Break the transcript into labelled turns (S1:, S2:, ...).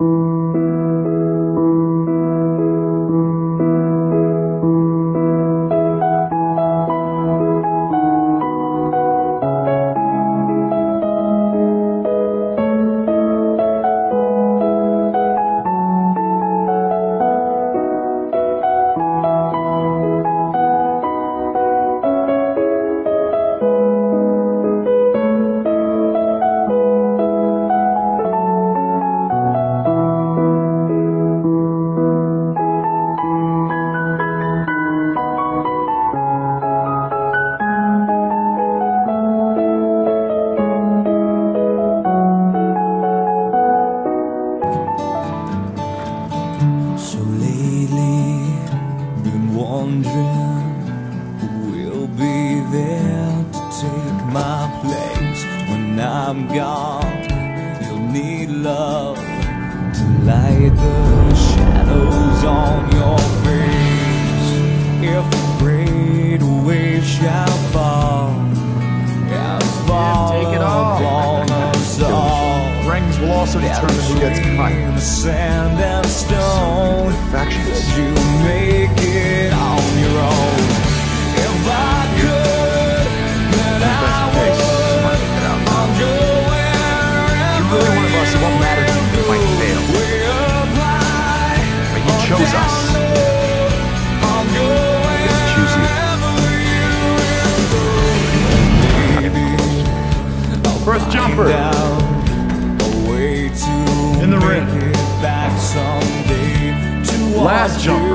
S1: So there to take my place when I'm gone. You'll need love to light the shadows on your face. If a great wave shall fall, as fall
S2: take it all.
S1: upon us all.
S2: Rings will also determine who gets cut.
S1: Sand and stone.
S2: Factions.
S1: You make it on your own. If I
S2: First
S1: down a way to
S2: In the ring.
S1: it back someday to
S2: Last jumper.